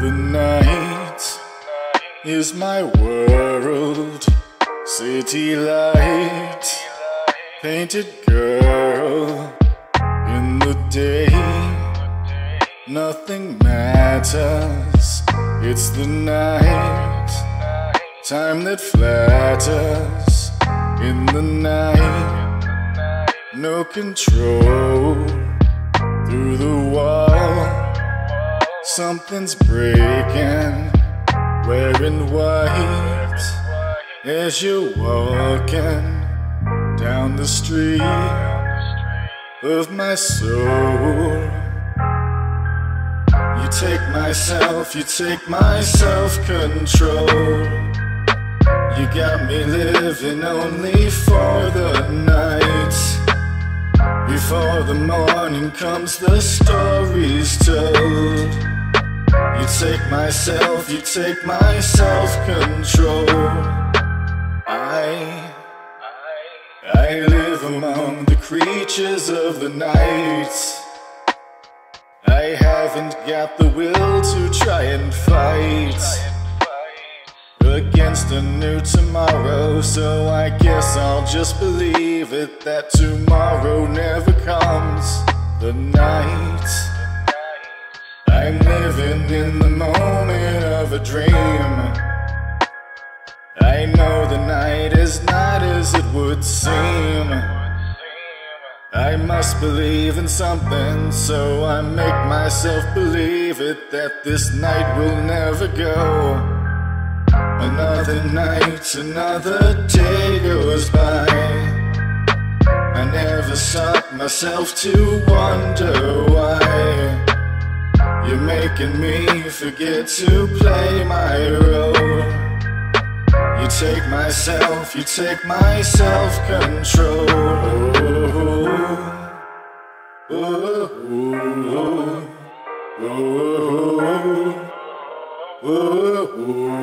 the night is my world. City light, painted girl. In the day, nothing matters. It's the night, time that flatters. In the night, no control through the wall. Something's breaking, wearing white as you're walking down the street of my soul. You take myself, you take my self control. You got me living only for the night. Before the morning comes, the story's told. Take myself, you take my self control. I, I live among the creatures of the night. I haven't got the will to try and fight against a new tomorrow. So I guess I'll just believe it that tomorrow never comes. The night. Living in the moment of a dream. I know the night is not as it would seem. I must believe in something, so I make myself believe it that this night will never go. Another night, another day goes by. I never sought myself to wonder making me forget to play my role. You take myself, you take my self control. Oh, oh, oh, oh, oh, oh,